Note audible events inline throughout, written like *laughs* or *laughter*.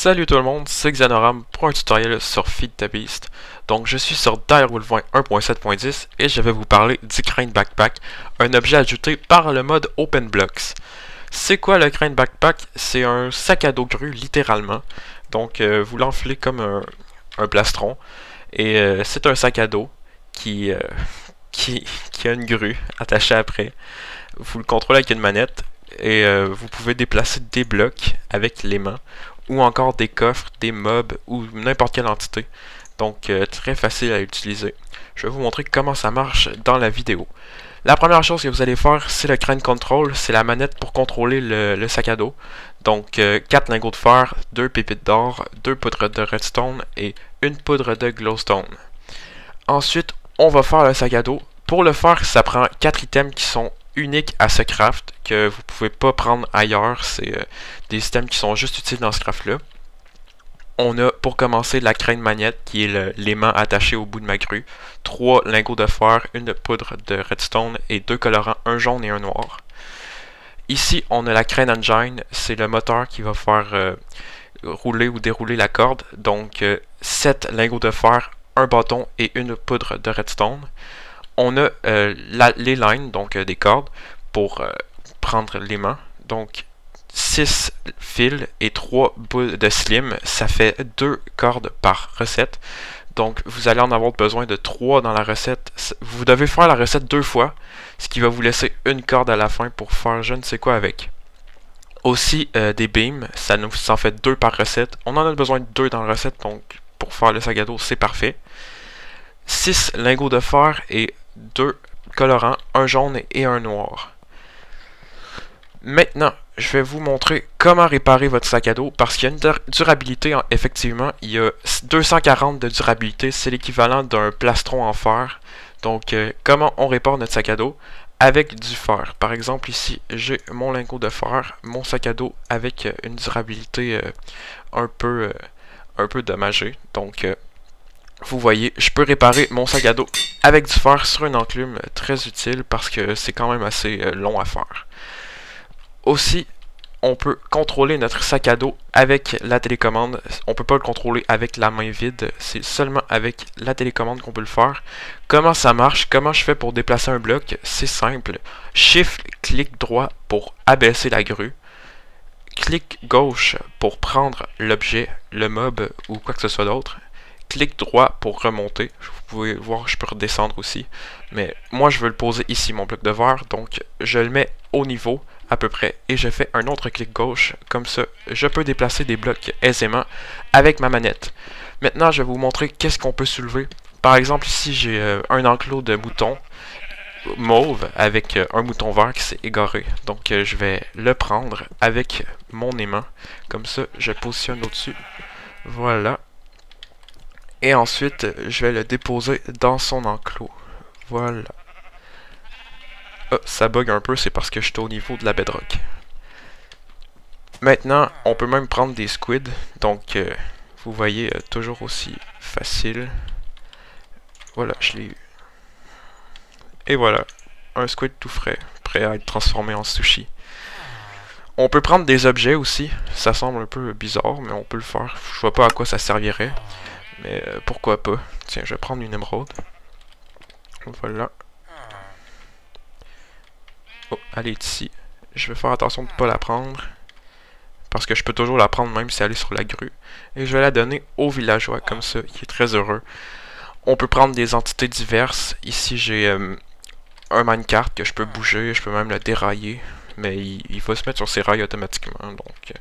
Salut tout le monde, c'est Xanoram pour un tutoriel sur Feed the Beast. Donc je suis sur Direwolf 1.7.10 et je vais vous parler du Crane Backpack, un objet ajouté par le mode OpenBlocks. C'est quoi le Crane Backpack? C'est un sac à dos grue littéralement. Donc euh, vous l'enflez comme un, plastron et euh, c'est un sac à dos qui, euh, *laughs* qui, qui a une grue attachée après. Vous le contrôlez avec une manette et vous pouvez déplacer des blocs avec les mains ou encore des coffres, des mobs ou n'importe quelle entité. Donc euh, très facile à utiliser. Je vais vous montrer comment ça marche dans la vidéo. La première chose que vous allez faire, c'est le crane control, c'est la manette pour contrôler le, sac à dos. Donc 4 euh, lingots de fer, 2 pépites d'or, 2 poudres de redstone et une poudre de glowstone. Ensuite, on va faire le sac à dos. Pour le faire, ça prend 4 items qui sont unique à ce craft que vous pouvez pas prendre ailleurs. C'est euh, des systèmes qui sont juste utiles dans ce craft-là. On a pour commencer la crane magnète qui est l'aimant attaché au bout de ma grue, trois lingots de fer, une poudre de redstone et deux colorants, un jaune et un noir. Ici, on a la crane engine, c'est le moteur qui va faire euh, rouler ou dérouler la corde. Donc, 7 euh, lingots de fer, un bâton et une poudre de redstone on a euh, les lines, donc euh, des cordes, pour euh, prendre l'aimant. Donc 6 fils et 3 boules de slim, ça fait 2 cordes par recette. Donc vous allez en avoir besoin de 3 dans la recette. Vous devez faire la recette deux fois, ce qui va vous laisser une corde à la fin pour faire je ne sais quoi avec. Aussi des beams, ça nous en fait 2 par recette. On en a besoin de 2 dans la recette, donc pour faire le sac à dos, c'est parfait. 6 lingots de fer et deux colorants, un jaune et un noir. Maintenant, je vais vous montrer comment réparer votre sac à dos parce qu'il y a une durabilité, effectivement, il y a 240 de durabilité, c'est l'équivalent d'un plastron en fer. Donc, euh, comment on répare notre sac à dos? Avec du fer. Par exemple, ici, j'ai mon lingot de fer, mon sac à dos avec euh, une durabilité euh, un peu un peu dommagée. Donc, vous voyez, je peux réparer mon sac à dos avec du fer sur une enclume, très utile parce que c'est quand même assez euh, long à faire. Aussi, on peut contrôler notre sac à dos avec la télécommande. On peut pas le contrôler avec la main vide, c'est seulement avec la télécommande qu'on peut le faire. Comment ça marche? Comment je fais pour déplacer un bloc? C'est simple. Shift, clic droit pour abaisser la grue. Clic gauche pour prendre l'objet, le mob ou quoi que ce soit d'autre clic droit pour remonter. Vous pouvez voir, je peux redescendre aussi. Mais moi, je veux le poser ici, mon bloc de verre. Donc, je le mets au niveau à peu près. Et je fais un autre clic gauche. Comme ça, je peux déplacer des blocs aisément avec ma manette. Maintenant, je vais vous montrer qu'est-ce qu'on peut soulever. Par exemple, ici, j'ai euh, un enclos de moutons mauve avec euh, un mouton vert qui s'est égaré. Donc, euh, je vais le prendre avec mon aimant. Comme ça, je positionne au-dessus. Voilà. Et ensuite, je vais le déposer dans son enclos. Voilà. Oh, ça bug un peu, c'est parce que je suis au niveau de la bedrock. Maintenant, on peut même prendre des squids. Donc, euh, vous voyez, euh, toujours aussi facile. Voilà, je l'ai eu. Et voilà, un squid tout frais, prêt à être transformé en sushi. On peut prendre des objets aussi. Ça semble un peu bizarre, mais on peut le faire. Je vois pas à quoi ça servirait. Mais euh, pourquoi pas? Tiens, je vais prendre une émeraude. Voilà. Oh, elle est ici. Je vais faire attention de ne pas la prendre. Parce que je peux toujours la prendre même si elle est sur la grue. Et je vais la donner au villageois, comme ça, qui est très heureux. On peut prendre des entités diverses. Ici, j'ai euh, un minecart que je peux bouger. Je peux même le dérailler. Mais il, va se mettre sur ses rails automatiquement. Donc, euh,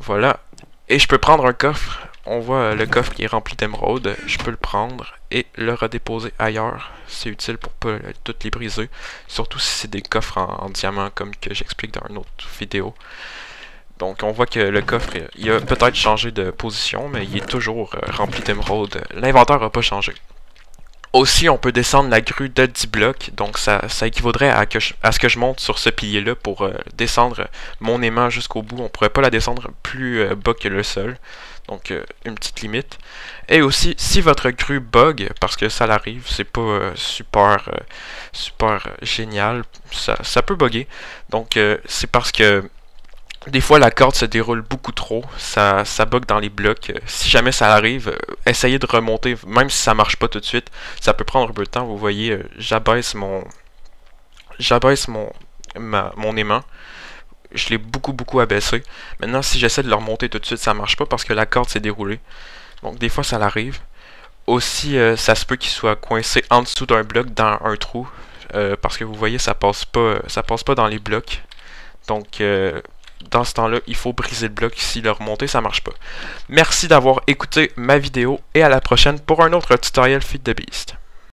voilà. Et je peux prendre un coffre on voit euh, le coffre qui est rempli d'émeraudes. Je peux le prendre et le redéposer ailleurs. C'est utile pour pas euh, toutes les briser. Surtout si c'est des coffres en, diamant comme que j'explique dans une autre vidéo. Donc on voit que le coffre, il a peut-être changé de position, mais il est toujours euh, rempli d'émeraudes. L'inventaire n'a pas changé. Aussi, on peut descendre la grue de 10 blocs, donc ça, équivaudrait à, ce que je monte sur ce pilier-là pour descendre mon aimant jusqu'au bout. On pourrait pas la descendre plus bas que le sol. Donc, euh, une petite limite. Et aussi, si votre grue bug, parce que ça l'arrive, c'est pas euh, super, euh, super génial, ça, peut bugger. Donc, c'est parce que des fois, la corde se déroule beaucoup trop, ça, ça bug dans les blocs. Si jamais ça arrive, euh, essayez de remonter, même si ça marche pas tout de suite, ça peut prendre un peu de temps. Vous voyez, euh, j'abaisse mon, j'abaisse mon, mon aimant. Je l'ai beaucoup beaucoup abaissé. Maintenant, si j'essaie de le remonter tout de suite, ça marche pas parce que la corde s'est déroulée. Donc des fois, ça l'arrive. Aussi, euh, ça se peut qu'il soit coincé en dessous d'un bloc dans un trou, parce que vous voyez, ça passe pas, ça passe pas dans les blocs. Donc dans ce temps-là, il faut briser le bloc. Si le remonter, ça marche pas. Merci d'avoir écouté ma vidéo et à la prochaine pour un autre tutoriel Feed the Beast.